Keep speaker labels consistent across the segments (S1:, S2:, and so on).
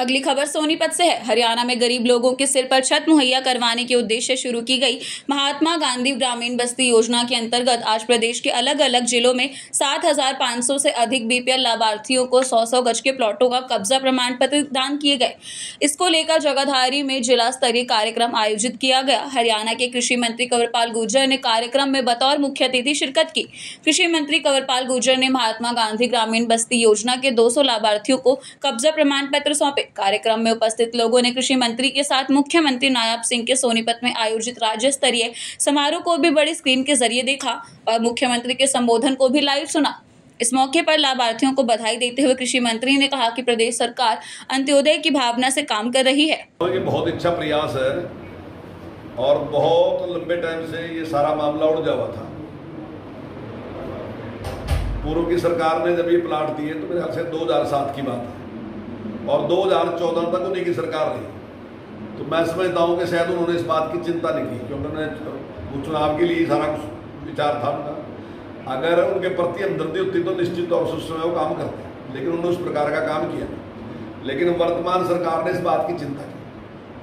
S1: अगली खबर सोनीपत से है। हरियाणा में गरीब लोगों के सिर पर छत मुहैया करवाने के उद्देश्य शुरू की गई। महात्मा गांधी ग्रामीण बस्ती योजना के अंतर्गत आज प्रदेश के अलग अलग जिलों में 7,500 से अधिक बीपीएल लाभार्थियों को 100-100 गज के प्लॉटों का कब्जा प्रमाण पत्र दान किए गए। इसको लेकर जगाधारी में जिला स्तरीय कार्यक्रम आयोजित किया गया। हरियाणा के कृषि मंत्री कंवरपाल गुर्जर ने कार्यक्रम में बतौर मुख्य अतिथि शिरकत की। कृषि मंत्री कंवरपाल गुर्जर ने महात्मा गांधी ग्रामीण बस्ती योजना के 200 लाभार्थियों को कब्जा प्रमाण पत्र सौंपे। कार्यक्रम में उपस्थित लोगों ने कृषि मंत्री के साथ मुख्यमंत्री नायब सिंह के सोनीपत में आयोजित राज्य स्तरीय समारोह को भी बड़ी स्क्रीन के ज़रिए देखा और मुख्यमंत्री के संबोधन को भी लाइव सुना। इस मौके पर लाभार्थियों को बधाई देते हुए कृषि मंत्री ने कहा कि प्रदेश सरकार अंत्योदय की भावना से काम कर रही है।
S2: ये बहुत अच्छा प्रयास है और बहुत लंबे टाइम से ये सारा मामला उड़ हुआ था। पूर्व की सरकार ने जब ये प्लाट दिए तो मेरे ख्याल से 2007 की बात है। और 2014 तक उन्हीं की सरकार रही तो मैं समझता हूँ कि शायद उन्होंने इस बात की चिंता नहीं की, क्योंकि उन्होंने चुनाव के लिए सारा कुछ विचार था उनका। अगर उनके प्रति हमदर्दी होती तो निश्चित तौर से उस समय वो काम करते, लेकिन उन्होंने उस प्रकार का काम किया। लेकिन वर्तमान सरकार ने इस बात की चिंता की।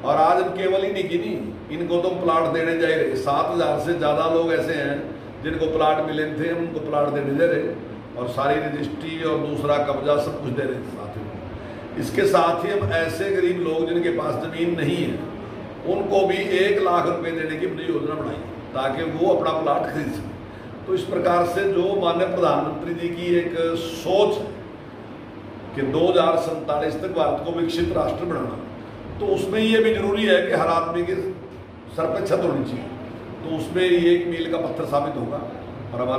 S2: और आज हम केवल ही नहीं की नहीं, इनको तो प्लाट देने जा रहे। सात हज़ार से ज़्यादा लोग ऐसे हैं, जिनको प्लाट मिले थे उनको प्लाट देने दे रहे। और सारी रजिस्ट्री और दूसरा कब्जा सब कुछ दे रहे थे साथ में इसके साथ ही हम ऐसे गरीब लोग जिनके पास ज़मीन नहीं है, उनको भी एक लाख रुपए देने की अपनी योजना बनाई ताकि वो अपना प्लाट खरीद सकें। तो इस प्रकार से जो माननीय प्रधानमंत्री जी की एक सोच कि दो हज़ार सैंतालीस तक भारत को विकसित राष्ट्र बनाना तो उसमें ये भी ज़रूरी है कि हर आदमी के सर पर छत होनी चाहिए। तो उसमें ये एक मील का पत्थर साबित होगा और हमारा